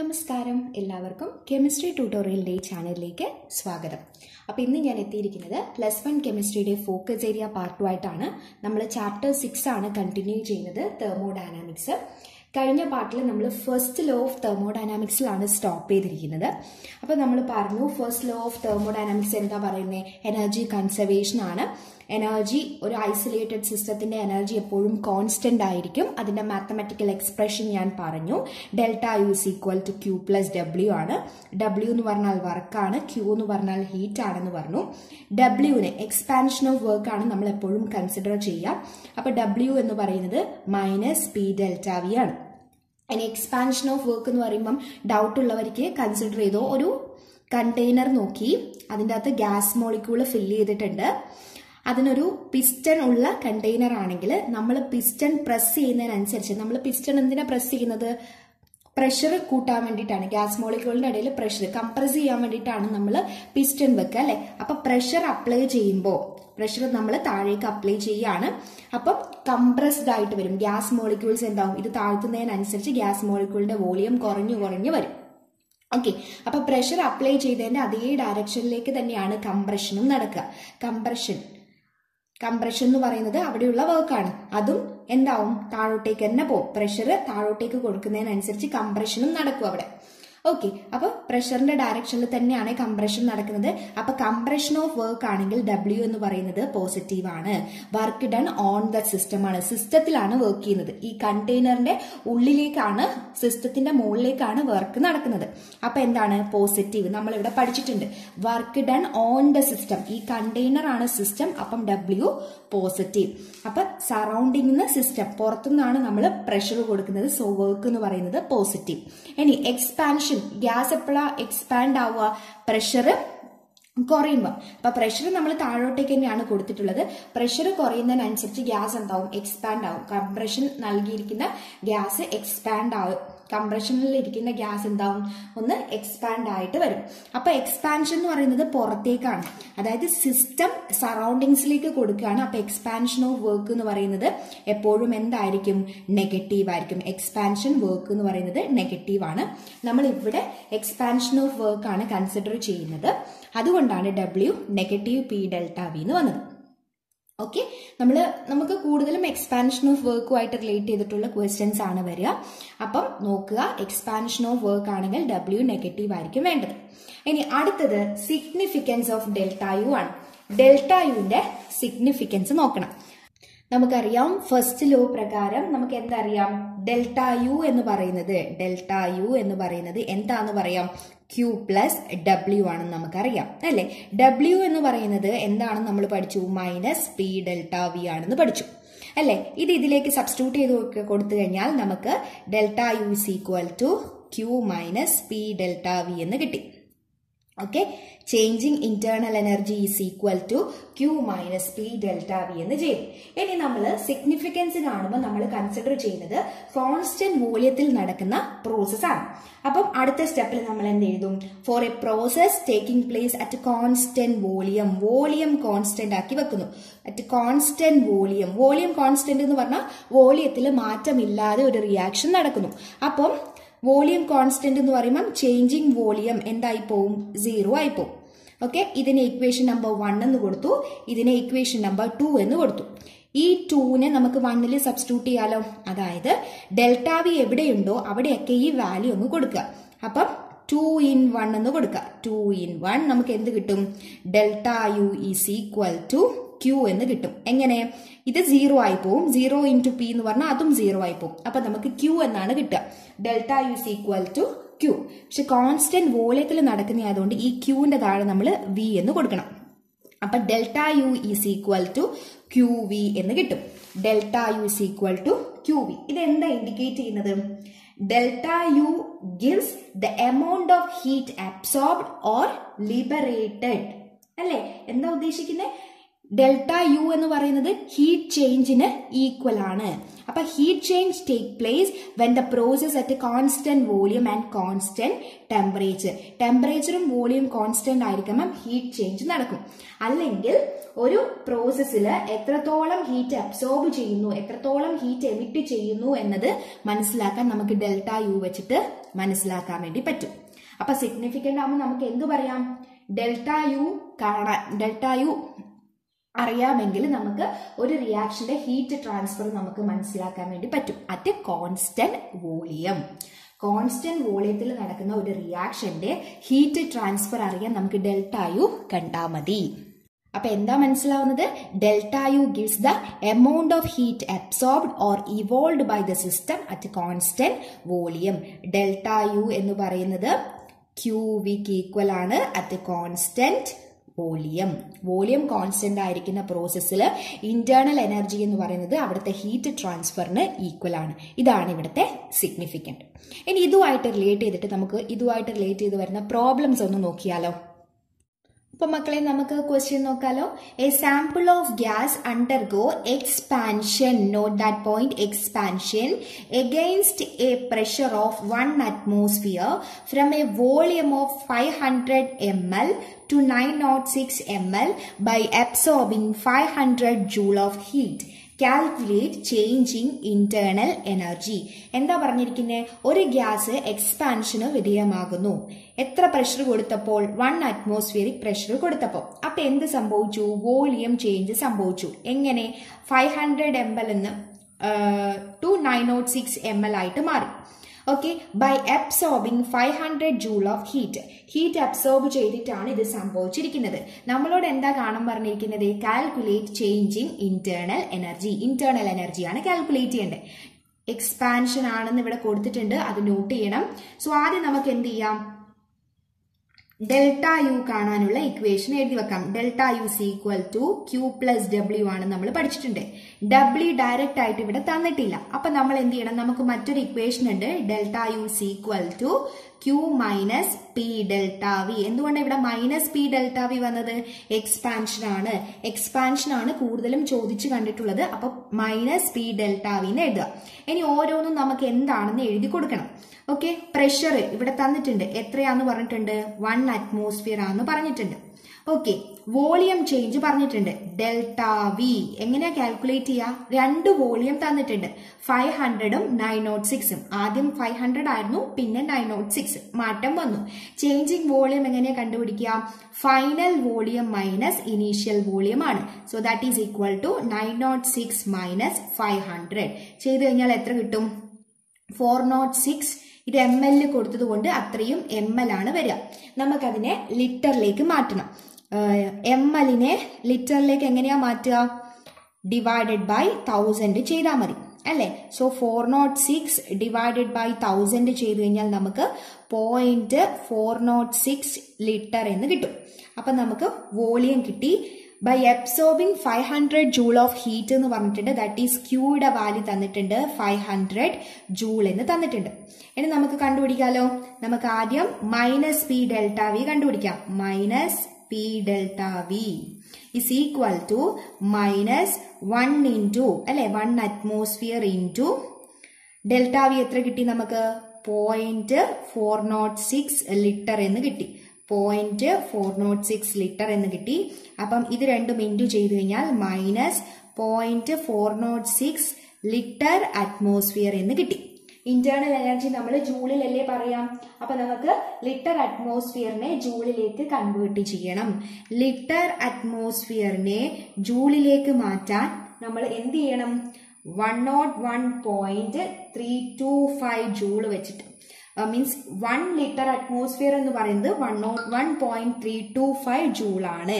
നമസ്കാരം എല്ലാവർക്കും കെമിസ്ട്രി ട്യൂട്ടോറിയലിന്റെ ചാനലിലേക്ക് സ്വാഗതം. അപ്പോൾ ഇന്ന് ഞാൻ എത്തിയിരിക്കുന്നത് പ്ലസ് വൺ കെമിസ്ട്രിയുടെ ഫോക്കസ് ഏരിയ പാർട്ട് ടു ആയിട്ടാണ്. നമ്മൾ ചാപ്റ്റർ സിക്സ് ആണ് കണ്ടിന്യൂ ചെയ്യുന്നത് തെർമോഡൈനാമിക്സ് കഴിഞ്ഞ പാർട്ടിൽ നമ്മൾ ഫസ്റ്റ് ലോ ഓഫ് തെർമോഡൈനാമിക്സിലാണ് സ്റ്റോപ്പ് ചെയ്തിരിക്കുന്നത്. അപ്പോൾ നമ്മൾ പറഞ്ഞു ഫസ്റ്റ് ലോ ഓഫ് തെർമോഡൈനാമിക്സ് എന്താ പറയുന്നത് എനർജി കൺസർവേഷൻ ആണ്. എനർജി ഒരു ഐസൊലേറ്റഡ് സിസ്റ്റത്തിന്റെ എനർജി എപ്പോഴും കോൺസ്റ്റന്റ് ആയിരിക്കും. അതിന്റെ മാത്തമാറ്റിക്കൽ എക്സ്പ്രഷൻ ഞാൻ പറഞ്ഞു. Delta U is equal to Q plus W ആണ്. ഡബ്ല്യു എന്ന് പറഞ്ഞാൽ വർക്കാണ് ക്യൂ എന്ന് പറഞ്ഞാൽ ഹീറ്റ് ആണെന്ന് പറഞ്ഞു. ഡബ്ല്യുവിന് എക്സ്പാൻഷൻ ഓഫ് വർക്ക് ആണ് നമ്മൾ എപ്പോഴും കൺസിഡർ ചെയ്യുക അപ്പോൾ ഡബ്ല്യു എന്ന് പറയുന്നത് മൈനസ് പി ഡെൽറ്റ വി ആണ്. ഇനി എക്സ്പാൻഷൻ ഓഫ് വർക്ക് എന്ന് പറയുമ്പം ഡൗട്ട് ഉള്ളവർക്ക് കൺസിഡർ ചെയ്തോ ഒരു കണ്ടെയ്നർ നോക്കി. അതിന്റെ അകത്ത് ഗ്യാസ് മോളിക്യൂൾ ഫില്ല് ചെയ്തിട്ടുണ്ട്. അതിനൊരു പിസ്റ്റൺ ഉള്ള കണ്ടെയ്നർ ആണെങ്കിൽ നമ്മൾ പിസ്റ്റൺ പ്രസ് ചെയ്യുന്നതിനനുസരിച്ച് നമ്മൾ പിസ്റ്റൺ എന്തിനാ പ്രസ് ചെയ്യുന്നത്? പ്രഷർ കൂട്ടാൻ വേണ്ടിയിട്ടാണ്. ഗ്യാസ് മോളിക്യൂളിന്റെ ഇടയിൽ പ്രഷർ കംപ്രസ് ചെയ്യാൻ വേണ്ടിയിട്ടാണ് നമ്മൾ പിസ്റ്റൺ വെക്കുക അല്ലെ? അപ്പൊ പ്രഷർ അപ്ലൈ ചെയ്യുമ്പോൾ പ്രഷർ നമ്മൾ താഴേക്ക് അപ്ലൈ ചെയ്യാണ്. അപ്പം കംപ്രസ്ഡ് ആയിട്ട് വരും. ഗ്യാസ് മോളിക്യൂൾസ് എന്താവും? ഇത് താഴ്ത്തുന്നതിനനുസരിച്ച് ഗ്യാസ് മോളിക്യൂളിന്റെ വോളിയം കുറഞ്ഞു കുറഞ്ഞു വരും. ഓക്കെ അപ്പൊ പ്രഷർ അപ്ലൈ ചെയ്തതിന്റെ അതേ ഡയറക്ഷനിലേക്ക് തന്നെയാണ് കംപ്രഷനും നടക്കുക. കംപ്രഷൻ കംപ്രഷൻ എന്ന് പറയുന്നത് അവിടെയുള്ള വർക്കാണ് അതും എന്താവും? താഴോട്ടേക്ക് തന്നെ പോകും. പ്രഷർ താഴോട്ടേക്ക് കൊടുക്കുന്നതിനനുസരിച്ച് കംപ്രഷനും നടക്കും അവിടെ. ഓക്കെ അപ്പൊ പ്രഷറിന്റെ ഡയറക്ഷനിൽ തന്നെയാണ് കംപ്രഷൻ നടക്കുന്നത്. അപ്പൊ കംപ്രഷൻ ഓഫ് വർക്ക് ആണെങ്കിൽ ഡബ്ല്യു എന്ന് പറയുന്നത് പോസിറ്റീവ് ആണ്. Work done on the system ആണ്. സിസ്റ്റത്തിലാണ് വർക്ക് ചെയ്യുന്നത്. ഈ കണ്ടെയ്നറിന്റെ ഉള്ളിലേക്കാണ് സിസ്റ്റത്തിന്റെ മുകളിലേക്കാണ് വർക്ക് നടക്കുന്നത്. അപ്പൊ എന്താണ് പോസിറ്റീവ് നമ്മൾ ഇവിടെ പഠിച്ചിട്ടുണ്ട്. Work done on the system ഈ കണ്ടെയ്നർ ആണ് സിസ്റ്റം അപ്പം ഡബ്ല്യു പോസിറ്റീവ് അപ്പൊ സറൗണ്ടിങ് സിസ്റ്റം പുറത്തുനിന്നാണ് നമ്മൾ പ്രഷർ കൊടുക്കുന്നത്. സോ വർക്ക് എന്ന് പറയുന്നത് പോസിറ്റീവ് ഇനി എക്സ്പാൻഷൻ ഗ്യാസ് എപ്പോഴാണ് എക്സ്പാൻഡ് ആവുക? പ്രഷർ കുറയുമ്പോൾ അപ്പൊ പ്രഷർ നമ്മൾ താഴോട്ടേക്ക് തന്നെയാണ് കൊടുത്തിട്ടുള്ളത്. പ്രഷർ കുറയുന്നതിനനുസരിച്ച് ഗ്യാസ് എന്താവും? എക്സ്പാൻഡ് ആവും. കംപ്രഷൻ നൽകിയിരിക്കുന്ന ഗ്യാസ് എക്സ്പാൻഡ് ആവും. കംപ്രഷനിൽ ഇരിക്കുന്ന ഗ്യാസ് എന്താവും? ഒന്ന് എക്സ്പാൻഡ് ആയിട്ട് വരും. അപ്പൊ എക്സ്പാൻഷൻ എന്ന് പറയുന്നത് പുറത്തേക്കാണ്. അതായത് സിസ്റ്റം സറൗണ്ടിങ്സിലേക്ക് കൊടുക്കുകയാണ്. അപ്പൊ എക്സ്പാൻഷൻ ഓഫ് വർക്ക് എന്ന് പറയുന്നത് എപ്പോഴും എന്തായിരിക്കും? നെഗറ്റീവ് ആയിരിക്കും. എക്സ്പാൻഷൻ വർക്ക് എന്ന് പറയുന്നത് നെഗറ്റീവ് ആണ്. നമ്മൾ ഇവിടെ എക്സ്പാൻഷൻ ഓഫ് വർക്ക് ആണ് കൺസിഡർ ചെയ്യുന്നത്. അതുകൊണ്ടാണ് W negative P delta V എന്ന് വന്നത്. ഓക്കെ നമ്മൾ നമുക്ക് കൂടുതലും എക്സ്പാൻഷൻ ഓഫ് വർക്കുമായിട്ട് റിലേറ്റ് ചെയ്തിട്ടുള്ള ക്വസ്റ്റ്യൻസ് ആണ് വരിക. അപ്പം നോക്കുക എക്സ്പാൻഷൻ ഓഫ് വർക്ക് ആണെങ്കിൽ ഡബ്ല്യു നെഗറ്റീവ് ആയിരിക്കും വേണ്ടത്. ഇനി അടുത്തത് സിഗ്നിഫിക്കൻസ് ഓഫ് ഡെൽറ്റ യു ആണ്. ഡെൽറ്റ യുവിന്റെ സിഗ്നിഫിക്കൻസ് നോക്കണം. നമുക്കറിയാം ഫസ്റ്റ് ലോ പ്രകാരം നമുക്ക് എന്തറിയാം ഡെൽറ്റ യു എന്ന് പറയുന്നത് ഡെൽറ്റ യു എന്ന് പറയുന്നത് എന്താന്ന് പറയാം? ക്യൂ പ്ലസ് ഡബ്ല്യു ആണെന്ന് നമുക്കറിയാം അല്ലെ? ഡബ്ല്യു എന്ന് പറയുന്നത് എന്താണെന്ന് നമ്മൾ പഠിച്ചു? മൈനസ് പി ഡെൽറ്റ വി ആണെന്ന് പഠിച്ചു അല്ലെ? ഇത് ഇതിലേക്ക് സബ്സ്റ്റിറ്റ്യൂട്ട് ചെയ്ത് കൊടുത്തു കഴിഞ്ഞാൽ നമുക്ക് delta U is equal to Q minus P delta V എന്ന് കിട്ടി. Okay changing internal energy is equal to Q minus P delta V എന്ന് ചെയ്യും. ഇനി നമ്മൾ സിഗ്നിഫിക്കൻസ് കാണുമ്പോൾ നമ്മൾ കൺസിഡർ ചെയ്യുന്നത് കോൺസ്റ്റന്റ് മൂല്യത്തിൽ നടക്കുന്ന പ്രോസസ് ആണ്. അപ്പം അടുത്ത സ്റ്റെപ്പിൽ നമ്മൾ എന്ത് എഴുതും? For a process taking place at constant volume volume constant ആക്കി വെക്കുന്നു. At constant volume volume constant എന്ന് പറഞ്ഞാൽ വോളിയത്തിൽ മാറ്റമില്ലാതെ ഒരു റിയാക്ഷൻ നടക്കുന്നു. അപ്പം വോളിയം കോൺസ്റ്റന്റ് എന്ന് പറയുമ്പം ചേഞ്ചിങ് വോളിയം എന്തായി പോവും സീറോ ആയി പോവും ഓക്കെ ഇതിന് ഇക്വേഷൻ നമ്പർ വൺ എന്ന് കൊടുത്തു. ഇതിന് ഇക്വേഷൻ നമ്പർ ടു എന്ന് കൊടുത്തു. ഈ ടൂവിനെ നമുക്ക് വണ്ണിൽ സബ്സ്റ്റിറ്റ്യൂട്ട് ചെയ്യാലോ? അതായത് ഡെൽറ്റ വി എവിടെയുണ്ടോ അവിടെയൊക്കെ ഈ വാല്യൂ ഒന്ന് കൊടുക്കുക. അപ്പം ടു ഇൻ വൺ എന്ന് കൊടുക്കുക. ടു ഇൻ വൺ നമുക്ക് എന്ത് കിട്ടും? Delta U is equal to Q എന്ന് കിട്ടും. എങ്ങനെ? ഇത് സീറോ ആയി പോവും. സീറോ ഇന്റു പി എന്ന് പറഞ്ഞാൽ അതും സീറോ ആയി പോവും. അപ്പൊ നമുക്ക് ക്യൂ എന്നാണ് കിട്ടുക. Delta U is equal to Q പക്ഷെ കോൺസ്റ്റന്റ് വോളിയത്തിൽ നടക്കുന്ന ആയതുകൊണ്ട് ഈ ക്യൂവിന്റെ താഴെ നമ്മൾ വി എന്ന് കൊടുക്കണം. അപ്പൊ delta U is equal to Q V എന്ന് കിട്ടും. Delta U is equal to Q V ഇത് എന്താ ഇൻഡിക്കേറ്റ് ചെയ്യുന്നത്? Delta U gives the amount of heat absorbed or liberated അല്ലേ? എന്താ ഉദ്ദേശിക്കുന്നത് ഡെൽറ്റ യു എന്ന് പറയുന്നത് ഹീറ്റ് ചേഞ്ചിന് ഈക്വൽ ആണ്. അപ്പൊ heat change take place when the process at constant volume and constant temperature ടെമ്പറേച്ചറും volume constant ആയിരിക്കുമ്പം ഹീറ്റ് ചേഞ്ച് നടക്കും. അല്ലെങ്കിൽ ഒരു പ്രോസസ്സിൽ എത്രത്തോളം ഹീറ്റ് അബ്സോർബ് ചെയ്യുന്നു എത്രത്തോളം ഹീറ്റ് എമിറ്റ് ചെയ്യുന്നു എന്നത് മനസ്സിലാക്കാൻ നമുക്ക് ഡെൽറ്റ യു വെച്ചിട്ട് മനസ്സിലാക്കാൻ വേണ്ടി പറ്റും. അപ്പൊ സിഗ്നിഫിക്കന്റ് ആകുമ്പോൾ നമുക്ക് എന്ത് പറയാം? ഡെൽറ്റ യു കാണാൻ ഡെൽറ്റ യു അറിയാമെങ്കിൽ നമുക്ക് ഒരു റിയാക്ഷന്റെ ഹീറ്റ് ട്രാൻസ്ഫർ നമുക്ക് മനസ്സിലാക്കാൻ വേണ്ടി പറ്റും. അറ്റ് കോൺസ്റ്റന്റ് വോളിയം കോൺസ്റ്റന്റ് വോളിയത്തിൽ നടക്കുന്ന ഒരു റിയാക്ഷന്റെ ഹീറ്റ് ട്രാൻസ്ഫർ അറിയാൻ നമുക്ക് ഡെൽറ്റ യു കണ്ടാൽ മതി. അപ്പൊ എന്താ മനസ്സിലാവുന്നത്? Delta U gives the amount of heat absorbed or evolve by the system at constant volume delta U എന്ന് പറയുന്നത് ക്യൂ വിക്ക് ഈക്വൽ ആണ്. At constant volume. Volume constant ആയിരിക്കുന്ന പ്രോസസ്സിൽ ഇന്റേണൽ എനർജി എന്ന് പറയുന്നത് അവിടുത്തെ ഹീറ്റ് ട്രാൻസ്ഫറിന് ഈക്വൽ ആണ്. ഇതാണ് ഇവിടുത്തെ സിഗ്നിഫിക്കന്റ് ഇനി ഇതുമായിട്ട് റിലേറ്റ് ചെയ്തിട്ട് നമുക്ക് ഇതുമായിട്ട് റിലേറ്റ് ചെയ്ത് വരുന്ന പ്രോബ്ലംസ് ഒന്ന് നോക്കിയാലോ? അപ്പൊ മക്കളെ നമുക്ക് ക്വസ്റ്റ്യൻ നോക്കാലോ a sample of gas undergo expansion note that point expansion against a pressure of one atmosphere from a volume of five hundred M L to 906 ml by absorbing 500 joule of heat. Calculate changing internal energy എന്താ പറഞ്ഞിരിക്കുന്നത് ഒരു gas എക്സ്പാൻഷന് വിധേയമാകുന്നു. എത്ര pressure കൊടുത്തപ്പോൾ? One atmospheric pressure കൊടുത്തപ്പോൾ. അപ്പൊ എന്ത് സംഭവിച്ചു? വോളിയം ചേഞ്ച് സംഭവിച്ചു. എങ്ങനെ? ഫൈവ് ഹൺഡ്രഡ് എം എൽ എന്ന് to nine nought six M L ആയിട്ട് മാറി. Okay by absorbing five hundred joule of heat heat absorb ചെയ്തിട്ടാണ് ഇത് സംഭവിച്ചിരിക്കുന്നത്. നമ്മളോട് എന്താ കാണാൻ പറഞ്ഞിരിക്കുന്നത്? Calculate change in internal energy internal എനർജിയാണ് കാൽക്കുലേറ്റ് ചെയ്യേണ്ടത്. എക്സ്പാൻഷൻ ആണെന്ന് ഇവിടെ കൊടുത്തിട്ടുണ്ട്. അത് നോട്ട് ചെയ്യണം. സോ ആദ്യം നമുക്ക് എന്ത് ചെയ്യാം? ഡെൽറ്റ യു കാണാനുള്ള ഇക്വേഷൻ എഴുതി വെക്കാം. Delta U is equal to Q plus W ആണ് നമ്മൾ പഠിച്ചിട്ടുണ്ട്. ഡബ്ല്യു ഡയറക്റ്റ് ആയിട്ട് ഇവിടെ തന്നിട്ടില്ല. അപ്പൊ നമ്മൾ എന്ത് ചെയ്യണം? നമുക്ക് മറ്റൊരു ഇക്വേഷൻ ഉണ്ട്. Delta U is equal to Q minus P delta V എന്തുകൊണ്ടാണ് ഇവിടെ മൈനസ് പി ഡെൽറ്റ വി വന്നത്? എക്സ്പാൻഷൻ ആണ്. എക്സ്പാൻഷൻ ആണ് കൂടുതലും ചോദിച്ചു കണ്ടിട്ടുള്ളത്. അപ്പൊ മൈനസ് പി ഡെൽറ്റ വി എന്ന് എഴുതുക. ഇനി ഓരോന്നും നമുക്ക് എന്താണെന്ന് എഴുതി കൊടുക്കണം. ഓക്കെ പ്രഷർ ഇവിടെ തന്നിട്ടുണ്ട്. എത്രയാന്ന് പറഞ്ഞിട്ടുണ്ട്? വൺ അറ്റ്മോസ്ഫിയർ ആന്ന് പറഞ്ഞിട്ടുണ്ട്. ഓക്കെ വോളിയം ചേഞ്ച് പറഞ്ഞിട്ടുണ്ട്. ഡെൽറ്റ വി എങ്ങനെയാ കാൽക്കുലേറ്റ് ചെയ്യുക രണ്ട് വോളിയം തന്നിട്ടുണ്ട്. ഫൈവ് ഹൺഡ്രഡും നയൻ നോട്ട് സിക്സും ആദ്യം ഫൈവ് ഹൺഡ്രഡ് ആയിരുന്നു പിന്നെ നയൻ നോട്ട് സിക്സ് മാറ്റം വന്നു. ചേഞ്ചിങ് വോളിയം എങ്ങനെയാ കണ്ടുപിടിക്കുക? Final volume minus initial volume ആണ്. So that is equal to nine nought six minus five hundred ചെയ്ത് കഴിഞ്ഞാൽ എത്ര കിട്ടും? ഫോർ നോട്ട് സിക്സ് ഇത് എം എല്ലിൽ കൊടുത്തത് കൊണ്ട് അത്രയും എം എൽ ആണ് വരിക. നമുക്കതിനെ ലിറ്ററിലേക്ക് മാറ്റണം. എം എല്ലിനെ ലിറ്ററിലേക്ക് എങ്ങനെയാ മാറ്റുക? ഡിവൈഡഡ് ബൈ തൗസൻഡ് ചെയ്താൽ മതി അല്ലേ? So four nought six divided by thousand ചെയ്ത് കഴിഞ്ഞാൽ നമുക്ക് point four nought six litre എന്ന് കിട്ടും. അപ്പം നമുക്ക് വോളിയം കിട്ടി. By absorbing five hundred joule of heat എന്ന് പറഞ്ഞിട്ടുണ്ട്. ദാറ്റ് ഈസ് ക്യൂയുടെ വാല്യൂ തന്നിട്ടുണ്ട് ഫൈവ് ഹൺഡ്രഡ് ജൂൾ എന്ന് തന്നിട്ടുണ്ട്. ഇനി നമുക്ക് കണ്ടുപിടിക്കാലോ? നമുക്ക് ആദ്യം മൈനസ് പി ഡെൽറ്റ വി കണ്ടുപിടിക്കാം. Minus P delta V is equal to minus one into അല്ലെ? One atmosphere into delta V എത്ര കിട്ടി നമുക്ക്? Point four nought six litre എന്ന് കിട്ടി. Point four nought six litre എന്ന് കിട്ടി. അപ്പം ഇത് രണ്ടും ഇന്റു ചെയ്ത് കഴിഞ്ഞാൽ minus point four nought six litre atmosphere എന്ന് കിട്ടി. ഇന്റേണൽ എനർജി നമ്മൾ ജൂളിലല്ലേ പറയാം. അപ്പൊ നമുക്ക് ലിറ്റർ അറ്റ്മോസ്ഫിയറിനെ ജൂളിലേക്ക് കൺവേർട്ട് ചെയ്യണം. ലിറ്റർ അറ്റ്മോസ്ഫിയറിനെ ജൂളിലേക്ക് മാറ്റാൻ നമ്മൾ എന്ത് ചെയ്യണം? One nought one point three two five joule വെച്ചിട്ട്. മീൻസ് വൺ ലിറ്റർ അറ്റ്മോസ്ഫിയർ എന്ന് പറയുന്നത് one nought one point three two five joule ആണ്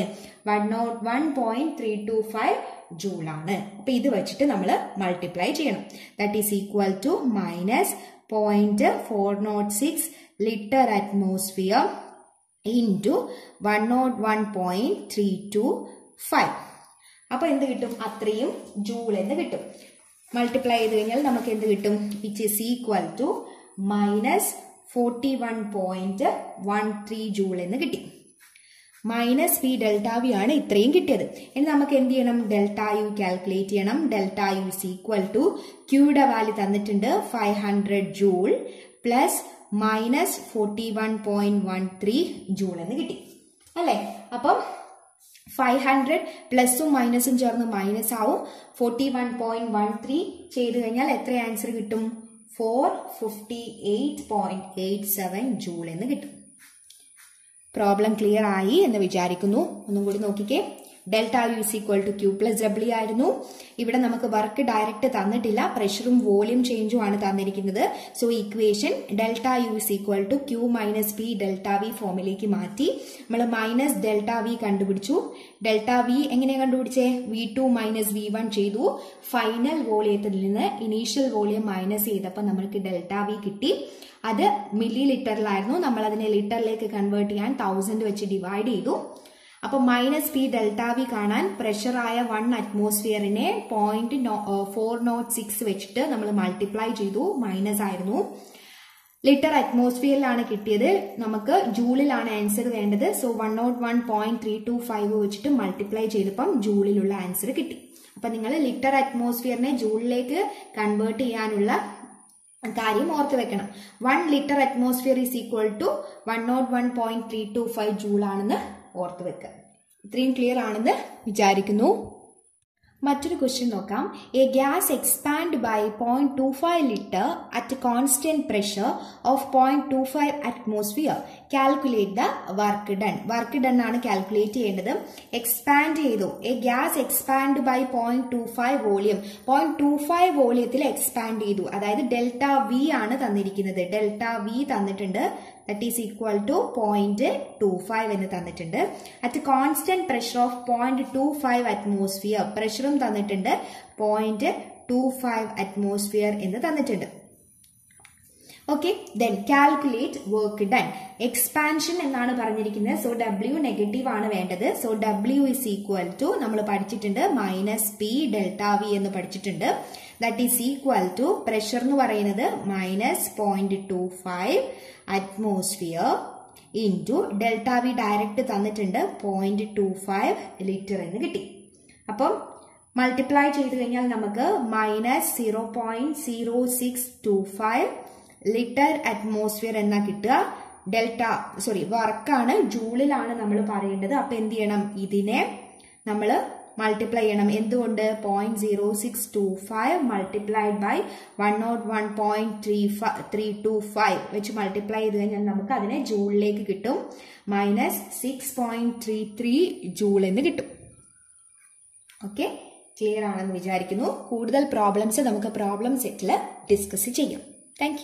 one nought one point three two five joule ആണ്. അപ്പൊ ഇത് വെച്ചിട്ട് നമ്മൾ മൾട്ടിപ്ലൈ ചെയ്യണം. That is equal to minus point four nought six litre atmosphere into one nought one point three two five അപ്പൊ എന്ത് കിട്ടും? അത്രയും ജൂൾ എന്ന് കിട്ടും. മൾട്ടിപ്ലൈ ചെയ്ത് കഴിഞ്ഞാൽ നമുക്ക് എന്ത് കിട്ടും? Which is equal to minus forty one point one three joule എന്ന് കിട്ടി. മൈനസ് പി ഡെൽറ്റ വി ആണ് ഇത്രയും കിട്ടിയത്. ഇനി നമുക്ക് എന്ത് ചെയ്യണം? ഡെൽറ്റ യു കാൽക്കുലേറ്റ് ചെയ്യണം. Delta U is equal to ക്യൂയുടെ value തന്നിട്ടുണ്ട് five hundred joule plus minus forty one point one three joule എന്ന് കിട്ടി. അല്ലേ? അപ്പം ഫൈവ് ഹൺഡ്രഡ് പ്ലസും മൈനസും ചേർന്ന് മൈനസ് ആവും forty one point one three ചെയ്ത് കഴിഞ്ഞാൽ എത്ര ആൻസർ കിട്ടും? Four fifty eight point eight seven joule എന്ന് കിട്ടും. പ്രോബ്ലം ക്ലിയർ ആയി എന്ന് വിചാരിക്കുന്നു. ഒന്നും കൂടി നോക്കിക്കേ. Delta U is equal to Q plus W ആയിരുന്നു. ഇവിടെ നമുക്ക് വർക്ക് ഡയറക്റ്റ് തന്നിട്ടില്ല. പ്രഷറും വോളിയം ചേഞ്ചും ആണ് തന്നിരിക്കുന്നത്. So equation delta U is equal to Q minus P delta V ഫോമിലേക്ക് മാറ്റി. നമ്മൾ മൈനസ് ഡെൽറ്റ വി കണ്ടുപിടിച്ചു. ഡെൽറ്റ വി എങ്ങനെ കണ്ടുപിടിച്ചേ? V two minus V one ചെയ്തു. ഫൈനൽ വോളിയത്തിൽ നിന്ന് ഇനീഷ്യൽ വോളിയം മൈനസ് ചെയ്തപ്പോൾ നമ്മൾക്ക് ഡെൽറ്റ വി കിട്ടി. അത് മില്ലി ലിറ്ററിലായിരുന്നു നമ്മൾ അതിനെ ലിറ്ററിലേക്ക് കൺവേർട്ട് ചെയ്യാൻ തൗസൻഡ് വെച്ച് ഡിവൈഡ് ചെയ്തു. അപ്പൊ മൈനസ് പി ഡെൽറ്റ വി കാണാൻ പ്രഷറായ വൺ അറ്റ്മോസ്ഫിയറിനെ പോയിന്റ് ഫോർ നോട്ട് സിക്സ് വെച്ചിട്ട് നമ്മൾ മൾട്ടിപ്ലൈ ചെയ്തു മൈനസ് ആയിരുന്നു. ലിറ്റർ അറ്റ്മോസ്ഫിയറിലാണ് കിട്ടിയത്. നമുക്ക് ജൂളിലാണ് ആൻസർ വേണ്ടത്. So one nought one point three two five വെച്ചിട്ട് മൾട്ടിപ്ലൈ ചെയ്തപ്പം ജൂളിലുള്ള ആൻസർ കിട്ടി. അപ്പൊ നിങ്ങൾ ലിറ്റർ അറ്റ്മോസ്ഫിയറിനെ ജൂളിലേക്ക് കൺവേർട്ട് ചെയ്യാനുള്ള കാര്യം ഓർത്ത് വെക്കണം. One litre atmosphere is equal to one nought one point three two five joule ആണെന്ന് ഓർത്ത് വെക്കുക ഇത്രയും ക്ലിയർ ആണെന്ന് വിചാരിക്കുന്നു. മറ്റൊരു ക്വസ്റ്റ്യൻ നോക്കാം. A gas expand by point two five litre at constant pressure of point two five atmosphere calculate the work done work done ആണ് calculate ചെയ്യേണ്ടത്. എക്സ്പാൻഡ് ചെയ്തു. A gas expand by point two five volume. Point two five വോളിയത്തിൽ expand ചെയ്തു. അതായത് delta V ആണ് തന്നിരിക്കുന്നത്. Delta V തന്നിട്ടുണ്ട്. That is equal to point two five എന്ന് തന്നിട്ടുണ്ട്. At constant pressure of point two five atmosphere പ്രഷറും തന്നിട്ടുണ്ട്. പോയിന്റ് ടു ഫൈവ് അറ്റ്മോസ്ഫിയർ എന്ന് തന്നിട്ടുണ്ട്. Okay then calculate work done expansion എന്നാണ് പറഞ്ഞിരിക്കുന്നത്. സോ ഡബ്ല്യു നെഗറ്റീവ് ആണ് വേണ്ടത്. So W is equal to നമ്മൾ പഠിച്ചിട്ടുണ്ട് മൈനസ് പി ഡെൽറ്റ വി എന്ന് പഠിച്ചിട്ടുണ്ട്. That is equal to pressure എന്ന് പറയുന്നത് minus point two five atmosphere into delta V direct തന്നിട്ടുണ്ട് പോയിന്റ് ടു ഫൈവ് ലിറ്റർ എന്ന് കിട്ടി. അപ്പം മൾട്ടിപ്ലൈ ചെയ്ത് കഴിഞ്ഞാൽ നമുക്ക് minus zero point zero six two five litre atmosphere എന്നാ കിട്ടുക. ഡെൽറ്റ സോറി വർക്കാണ് ജൂളിലാണ് നമ്മൾ പറയേണ്ടത്. അപ്പൊ എന്ത് ചെയ്യണം? ഇതിനെ നമ്മൾ മൾട്ടിപ്ലൈ ചെയ്യണം. എന്തുകൊണ്ട്? Point zero six two five multiplied by one nought one point three three two five വെച്ച് മൾട്ടിപ്ലൈ ചെയ്ത് കഴിഞ്ഞാൽ നമുക്ക് അതിനെ ജൂളിലേക്ക് കിട്ടും. Minus six point three three joule എന്ന് കിട്ടും. ഓക്കെ ക്ലിയർ ആണെന്ന് വിചാരിക്കുന്നു. കൂടുതൽ പ്രോബ്ലംസ് നമുക്ക് പ്രോബ്ലം സെറ്റിൽ ഡിസ്കസ് ചെയ്യാം. താങ്ക്